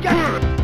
again!